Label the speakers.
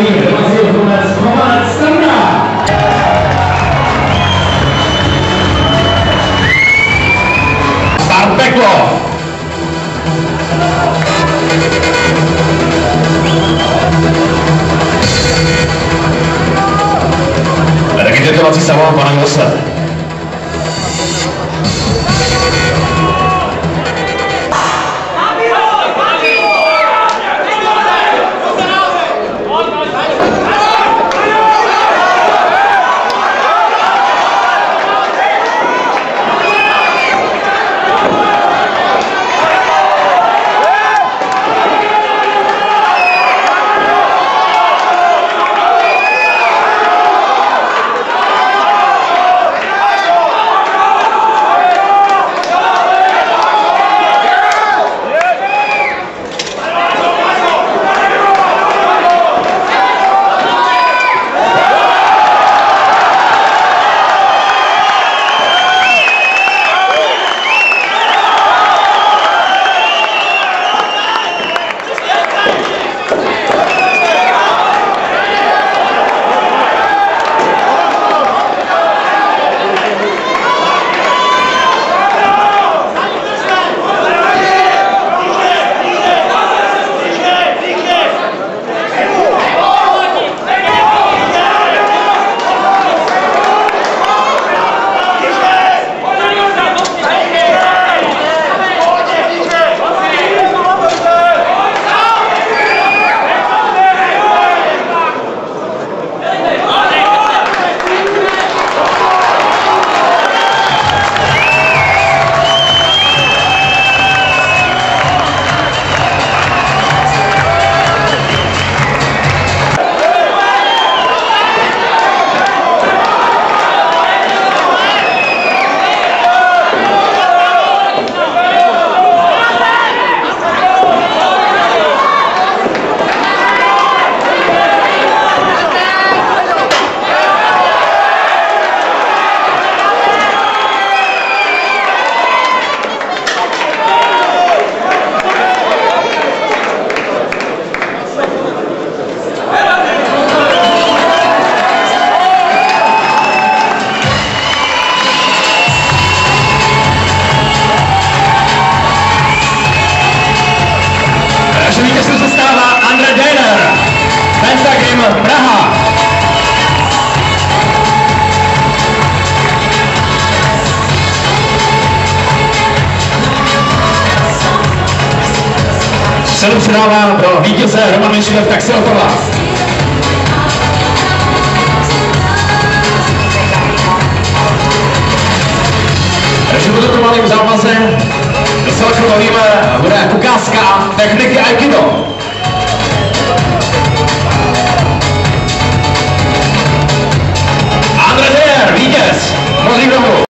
Speaker 1: první domácí odborec Roman Strna. Start peklo. Regenerací samohol pana Milosle. Střelu předává pro vítěze Roman Mišlev, tak se o to. Takže budu to malým zápasem, docela krvavým, bude ukázka techniky Aikido.